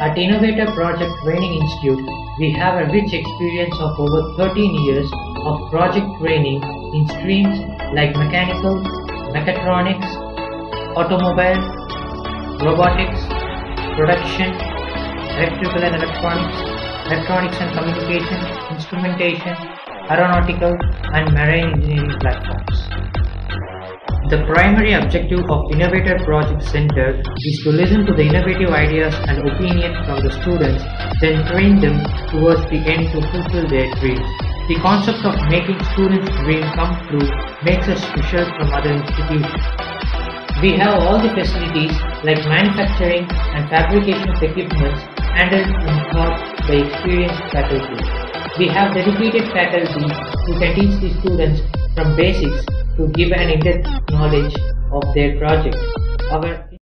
At Innovator Project Training Institute, we have a rich experience of over 13 years of project training in streams like mechanical, mechatronics, automobile, robotics, production, electrical and electronics, electronics and communication, instrumentation, aeronautical, and marine engineering platforms. The primary objective of Innovator Project Center is to listen to the innovative ideas and opinions from the students, then train them towards the end to fulfill their dreams. The concept of making students' dream come true makes us special from other institutions. We have all the facilities like manufacturing and fabrication of equipments handled and taught by experienced faculty. We have dedicated faculty who can teach the students from basics to give an in-depth knowledge of their project. Our